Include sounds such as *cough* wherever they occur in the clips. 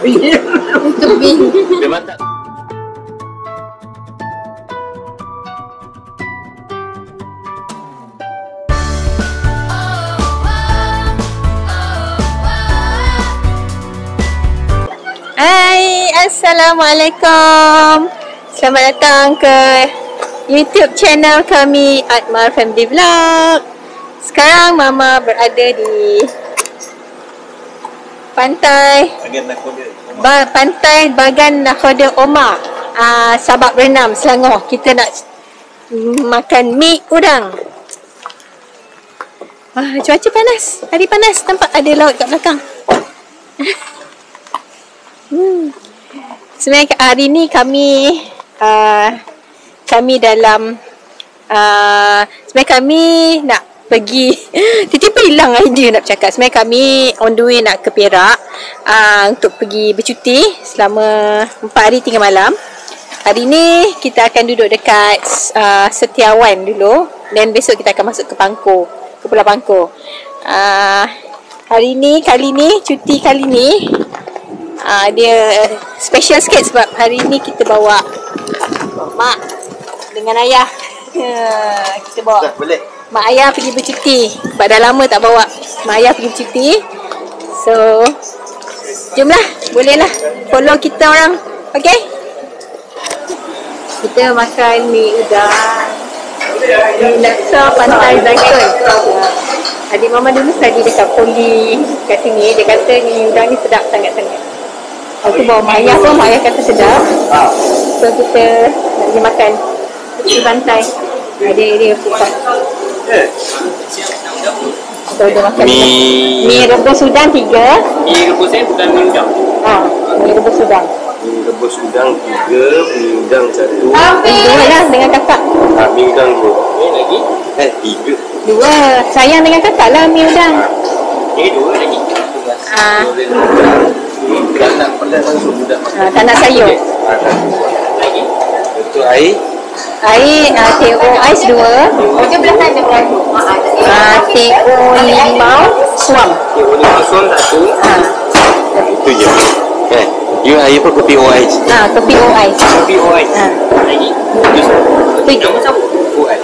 Tebing. Memang tak Hai, Assalamualaikum. Selamat datang ke YouTube channel kami Atmar Family Vlog. Sekarang Mama berada di pantai nakoda ba, pantai Bagan Nakhoda Omar. Ah, Sabak Berenam Selangor. Kita nak makan mi udang. Wah, cuaca panas. Hari panas. Nampak ada laut kat belakang. *laughs* hmm. Sebenarnya hari ni kami uh, kami dalam uh, sebenarnya kami nak pergi. *laughs* Tiba-tiba hilang idea nak bercakap. Sebenarnya kami on the way nak ke Perak uh, untuk pergi bercuti selama 4 hari 3 malam. Hari ni kita akan duduk dekat uh, Setiawan dulu. Dan besok kita akan masuk ke Pangkor ke Pulau Pangkor uh, hari ni kali ni cuti kali ni uh, dia special sikit sebab hari ni kita bawa mak dengan ayah. Uh, *laughs* kita bawa. Dah boleh mak ayah pergi bercuti. Sebab dah lama tak bawa mak ayah pergi bercuti. So jomlah bolehlah follow kita orang. Okay kita makan mi udang. Di laksa pantai Zaitun. Adik mama dulu study dekat poli kat sini. Dia kata ni udang ni sedap sangat-sangat. Lepas tu bawa mak ayah pun mak ayah kata sedap. So kita nak pergi makan di pantai. Adik dia So dia makan Mi- Mi rebus udang tiga. Mi rebus saya bukan mi udang. Ha, Mi rebus udang Mi rebus udang tiga Mi udang satu. Dua lah dengan kakak. Ha, Mi udang dua. Ni lagi? Eh tiga. Dua. Sayang dengan kakak lah mi udang. Ni dua lagi. Ah. Udang Mi udang tak pedas langsung udang. Ha, Tak nak sayur. Ha, tak. Lagi? Untuk air Air uh, TO ais dua. Dia belah sana uh, TO limau Suam. Okay, boleh kosong satu ha. Itu je. Eh You air apa kopi o ais ha, Kopi O ais Kopi o ais ha. Lagi? Itu je Nama siapa? O ais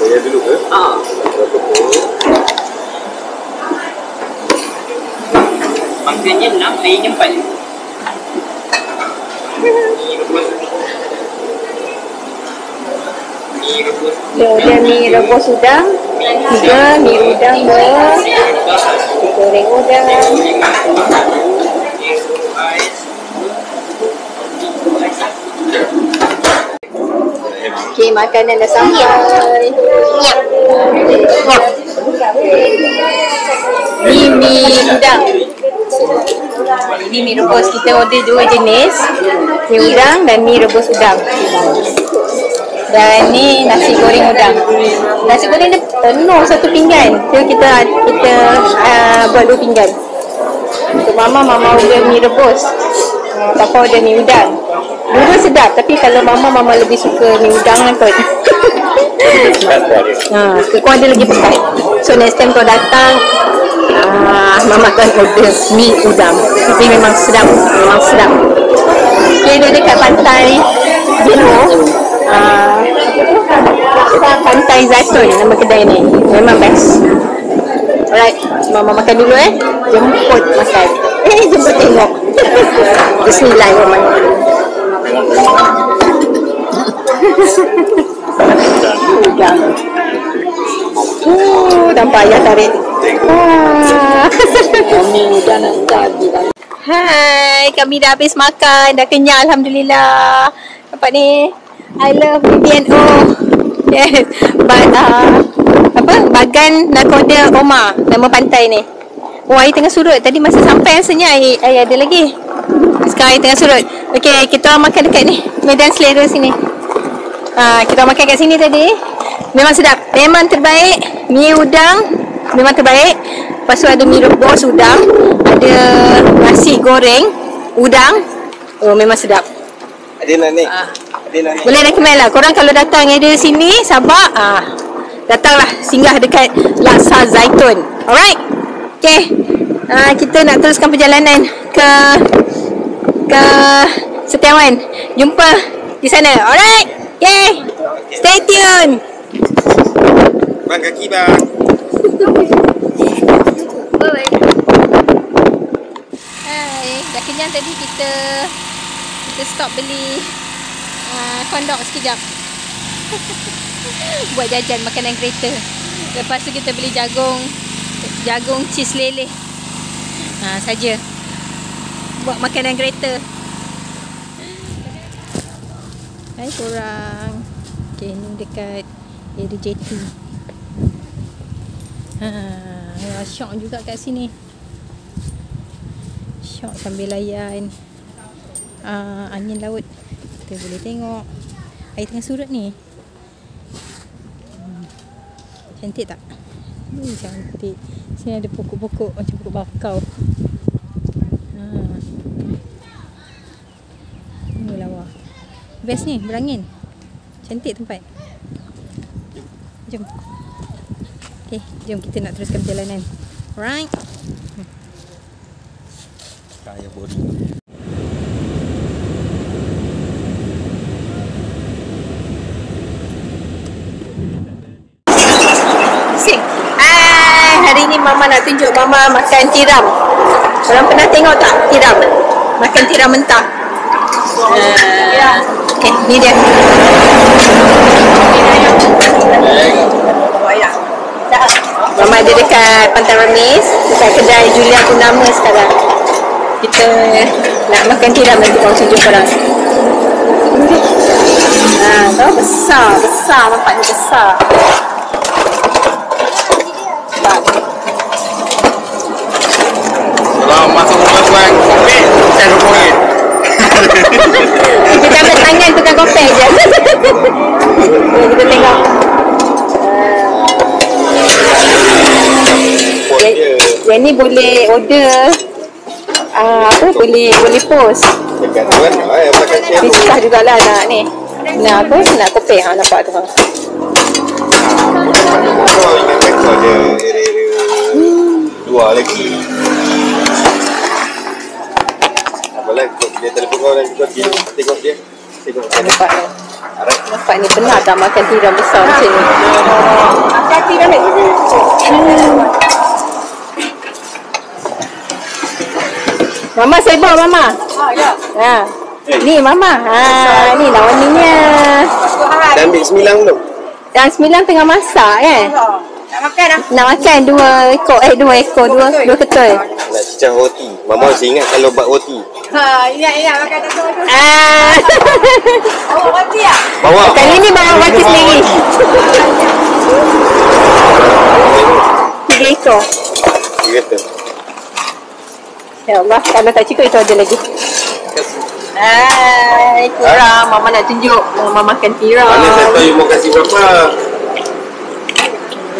Saya dulu ke? Ah. Makannya enam, airnya empat. So dia mi rebus udang Tiga mi udang dua Goreng udang Okay, makanan dah sampai. Nyap. Ni mi udang. Ini mi rebus. Kita order dua jenis. Mi udang dan mi rebus udang. Dan ni nasi goreng udang. Nasi goreng dia penuh satu pinggan. So kita kita uh, buat dua pinggan. Untuk mama, mama order mi rebus. Uh, papa order mi udang. Dua sedap tapi kalau mama, mama lebih suka mi udang lah kot. *laughs* ha, kau ada lagi pekat. So next time kau datang, ah, mama akan order mi udang. Tapi memang sedap, memang sedap. Dia dekat pantai Bino. Ah, pantai Zaitun nama kedai ni. Memang best. Alright, mama makan dulu eh. Jemput makan. Eh, jemput tengok. *laughs* Bismillahirrahmanirrahim. *laughs* Udang. Oh, nampak ayah tarik. Ah. *laughs* Kami dah nak jadi Hai, kami dah habis makan, dah kenyang Alhamdulillah. Nampak ni, I love BBNO. Yes, but uh, apa? Bagan Nakoda Oma, nama pantai ni. Oh, air tengah surut. Tadi masa sampai rasanya air, air ada lagi. Sekarang air tengah surut. Okey, kita orang makan dekat ni. Medan selera sini. Ha, kita orang makan kat sini tadi. Memang sedap. Memang terbaik. Mi udang memang terbaik. Lepas tu ada mi rebus udang. Ada nasi goreng udang. Oh, memang sedap. Ada nak naik. Ah. Ada nak naik. Boleh recommend lah. Korang kalau datang ada sini, Sabak, ah, datanglah singgah dekat Laksa Zaitun. Alright? Okay. Uh, kita nak teruskan perjalanan ke ke Setiawan. Jumpa di sana. Alright. Okay. Stay tune. Bang kaki bang. Bye. Kenyang tadi kita kita stop beli uh, kondok sekejap. *laughs* Buat jajan makanan kereta. Lepas tu kita beli jagung jagung cheese lele. Ha saja. Buat makanan kereta. Hai korang. Okay, ni dekat area JT. Ha, syok juga kat sini. Syok sambil layan uh, angin laut. Kita boleh tengok air tengah surut ni. Hmm. Cantik tak? Hmm, cantik. Sini ada pokok-pokok macam pokok bakau. Ha. Ini lawa. Best ni, berangin. Cantik tempat. Jom. Okay, jom kita nak teruskan perjalanan. Alright. Sing. Hai, hari ni mama nak tunjuk mama makan tiram. Korang pernah tengok tak tiram? Makan tiram mentah. Uh, okay, ni dia. Mama ada dekat Pantai Remis Dekat kedai Julia Purnama sekarang Kita nak makan tiram nanti korang tunjuk korang Ha, tahu besar, besar nampak ni besar. Kalau masuk rumah tuan, kopi, saya rupanya. *laughs* Kita ambil tangan tukang kopi je. Ni kita tengok. Dia. yang ni boleh order uh, apa boleh boleh post. Dekat. Ni susah jugalah nak ni. Nak apa? Nak kopi ha nampak tu. ha. Ingat rekod dia area-area dua lagi. Apalah, dia telefon kau dan kau dia tengok dia. Tengok dia. Nampak ni. Nampak ni pernah tak makan tiram besar macam ni. Makan tiram lagi. Mama saya bawa mama. Ah, ya. Ha. Ni mama. Ha, ni lawan ninya. Dah ambil sembilan belum? Yang sembilan tengah masak kan? Nak makan ah? Nak makan dua ekor eh dua ekor dua dua ketul. Nak cicah roti. Mama masih ingat kalau buat roti. Ha, ingat ingat makan tak tahu tu. Ah. *laughs* Oh, roti ah. Bawa. Kali ni bawa roti sendiri. *laughs* Tiga ekor. Dia kata. Ya Allah, kalau tak cukup itu ada lagi. Hai, korang. Mama nak tunjuk Mama makan tiram. Mana saya tahu you mau kasih berapa?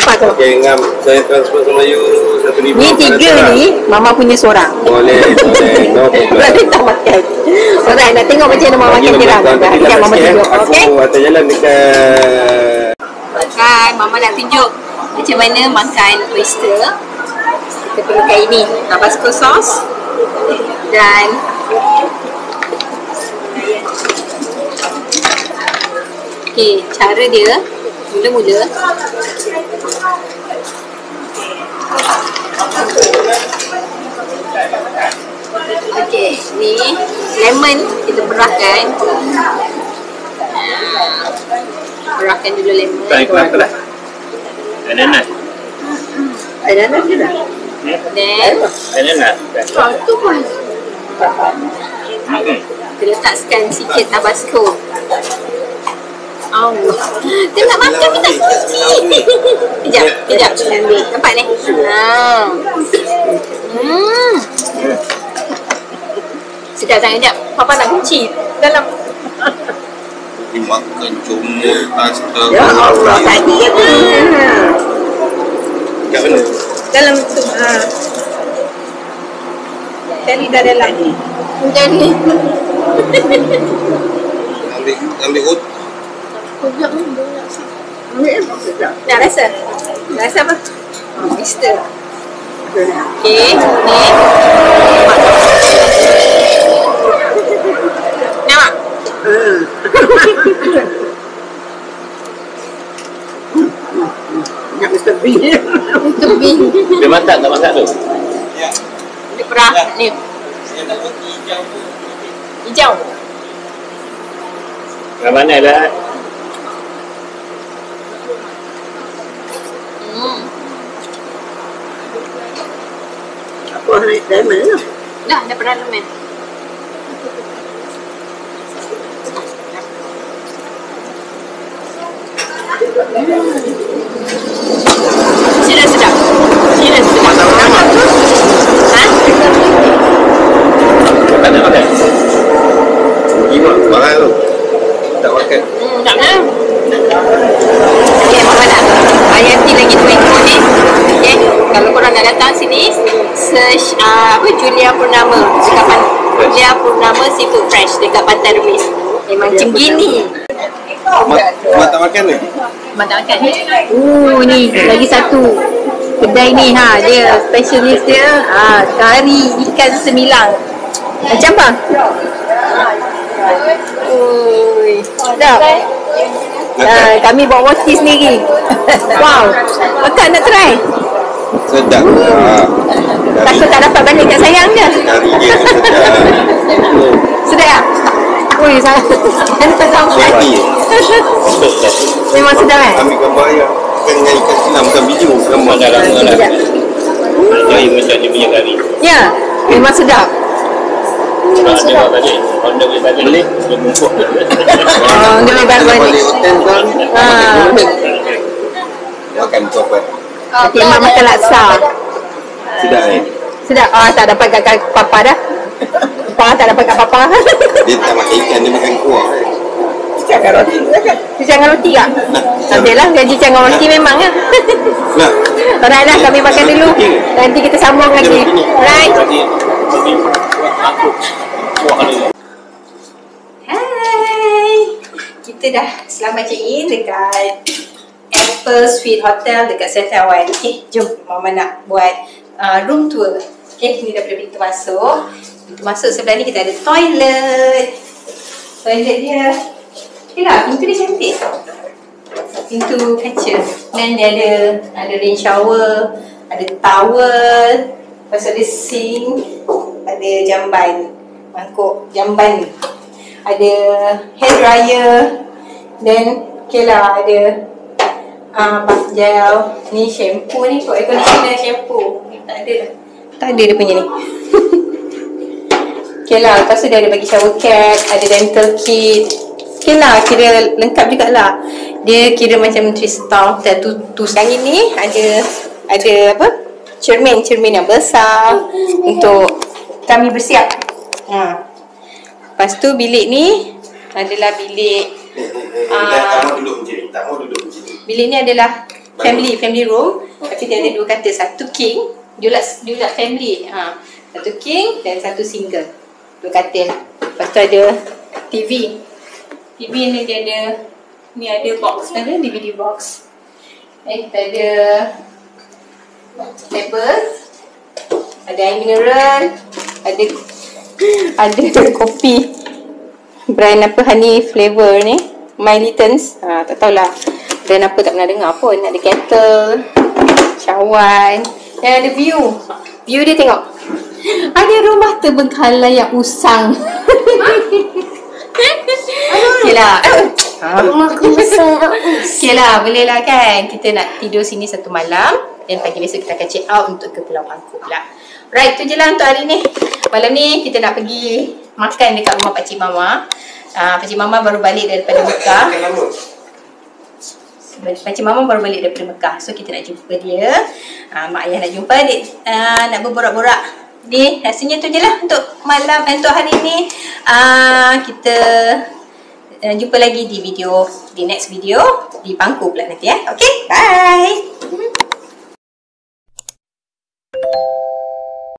Apa tu? Okay, ngam. Saya transfer sama you satu ribu. Ni tiga ni, Mama punya seorang. Boleh, boleh. *laughs* No problem. Nanti tak makan. Alright, nak tengok macam mana Mama makan tiram. Nanti lambat Mama tunjuk. eh. Aku Okay? atas jalan dekat Hai, Mama nak tunjuk macam mana makan oyster. Kita perlukan ini, Tabasco sauce dan Okey, cara dia mula-mula Okey, ni lemon kita perahkan. Ah, Perahkan dulu lemon. lah. Ananas. Ada nak tidak? Then, Ananas. satu pun. Kita letakkan sikit tabasco. Allah. Dia nak makan pun tak sikit. *laughs* Kejap, kejap. Ambil. Nampak ni? Ha. Hmm. Sekejap, sekejap, sekejap. Papa nak kunci dalam. *laughs* Dimakan comot Astaga Ya Allah, tadi apa? Kat mana? Dalam tu. Ha. Dah dalam ni. Macam ni. Ambil ambil roti Nak rasa? Nak rasa apa? Mister. Okey, ni. Nampak? Nak Mr. B. Itu bin. Dia masak tak masak tu? Dia perah ni. Hijau. Kat mana dah? Hmm. Apa naik dari mana? Dah, dah pernah lemen. Sila Julia Purnama Seafood Fresh dekat Pantai Remis. Memang macam gini. Tak makan ni? Mak tak makan. Oh, ni lagi satu. Kedai ni ha, dia specialist dia ha, kari ikan semilang. Macam apa? Ui, sedap. Ah, kami bawa roti sendiri. *laughs* wow. Akak nak try? Sedap. Ha. Takut tak dapat balik kat sayang dia. Dia sedap. Sedap tak? Ui, saya tak sampai. Memang sedap kan? Ambil gambar yang Bukan dengan ikan silam Bukan video Gambar Dah lama lah. Sekejap. Jadi macam dia punya kari. Ya, memang sedap. Kalau on the way tadi boleh, dia mumpuk. *laughs* Oh, dia boleh balik balik. Balik hotel kan Ah. Makan tu apa Nanti mak makan laksa. Sedap eh Sedap. Ah, tak dapat kat kat papa dah. Papa tak dapat kat papa. *laughs* Dia tak makan ikan Dia makan kuah Cakap roti dengan roti tak? Ada lah, gaji dengan roti memang lah. Nah Alright lah, kami makan dulu. Nanti kita sambung lagi. Alright. Hai. Kita dah selamat check in dekat Apple Suite Hotel dekat Setawan. Okay, jom Mama nak buat uh, room tour. Okay, ni daripada pintu masuk. Pintu masuk sebelah ni kita ada toilet. Toilet dia. Okay lah, pintu dia cantik. Pintu kaca. Dan dia ada ada rain shower, ada towel, lepas ada sink, ada jamban, mangkuk jamban ada hair dryer then okay lah ada uh, bath gel ni shampoo ni kot air conditioner shampoo tak ada tak ada dia punya ni. *laughs* Okay lah lepas tu dia ada bagi shower cap ada dental kit. Okay lah kira lengkap jugalah dia kira macam three star hotel tu, tu sekarang ini ada ada apa? Cermin cermin yang besar untuk kami bersiap. Ha. Lepas tu bilik ni adalah bilik Tak mau duduk macam ni Tak mau duduk macam ni. bilik ni adalah family family room. Tapi dia ada dua katil, satu king, julat julat family. Ha, satu king dan satu single. Dua katil. Lepas tu ada TV. TV ni dia ada ni ada box ada DVD box. Eh kita ada table. Ada air mineral, ada *laughs* ada kopi brand apa honey flavor ni My Littons ha, tak tahulah brand apa tak pernah dengar pun ada kettle cawan dan ada view view dia tengok ada rumah terbengkalai yang usang okay lah Rumahku besar. okay lah boleh lah kan kita nak tidur sini satu malam dan pagi besok kita akan check out untuk ke Pulau Bangkok pula Right, tu je lah untuk hari ni. Malam ni kita nak pergi makan dekat rumah Pakcik Mama. Uh, Pakcik Mama baru balik daripada Mekah. Pakcik Mama baru balik daripada Mekah. So kita nak jumpa dia. Uh, mak ayah nak jumpa dia. Uh, nak berborak-borak. Ni rasanya tu je lah untuk malam eh, untuk hari ni. Uh, kita uh, jumpa lagi di video di next video di Pangku pula nanti ya. Okay, bye.